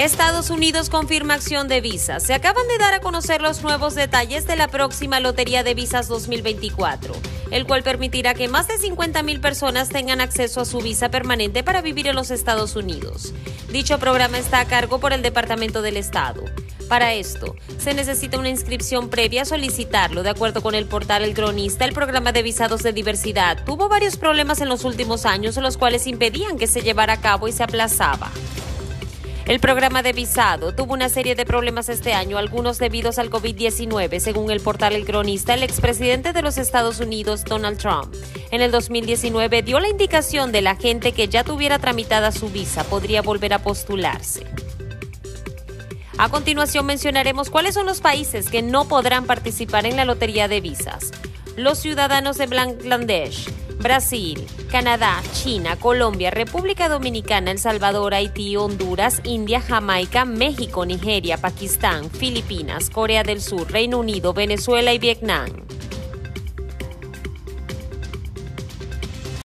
Estados Unidos confirma acción de visas. Se acaban de dar a conocer los nuevos detalles de la próxima Lotería de Visas 2024, el cual permitirá que más de 50.000 personas tengan acceso a su visa permanente para vivir en los Estados Unidos. Dicho programa está a cargo por el Departamento del Estado. Para esto, se necesita una inscripción previa a solicitarlo. De acuerdo con el portal El Cronista, el programa de visados de diversidad tuvo varios problemas en los últimos años, los cuales impedían que se llevara a cabo y se aplazaba. El programa de visado tuvo una serie de problemas este año, algunos debidos al COVID-19, según el portal El Cronista. El expresidente de los Estados Unidos, Donald Trump, en el 2019 dio la indicación de la gente que ya tuviera tramitada su visa podría volver a postularse. A continuación mencionaremos cuáles son los países que no podrán participar en la lotería de visas. Los ciudadanos de Bangladesh, Brasil, Canadá, China, Colombia, República Dominicana, El Salvador, Haití, Honduras, India, Jamaica, México, Nigeria, Pakistán, Filipinas, Corea del Sur, Reino Unido, Venezuela y Vietnam.